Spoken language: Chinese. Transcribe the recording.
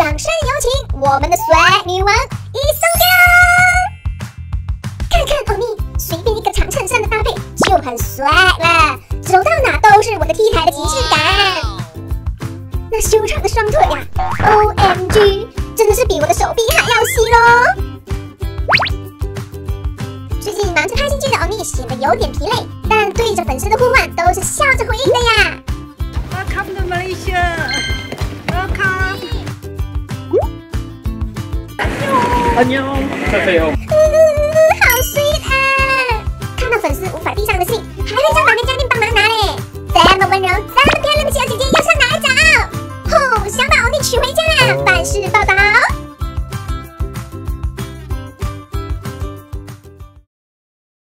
掌声有请我们的帅女王伊松哥！看看欧尼，随便一个长衬衫的搭配就很帅了，走到哪都是我的 T 台的即视感。那修长的双腿呀，OMG，真的是比我的手臂还要细喽！最近忙着拍新剧的欧尼显得有点疲累，但对着粉丝的呼唤都是笑着回应的呀。Welcome to Malaysia. 安妞，再见哦。好 sweet 啊！看到粉丝无法递上的信，还会叫把那家店帮忙拿嘞。这么温柔，这么漂亮的小姐姐要上哪找？吼，想把奥利娶回家啦！万事报。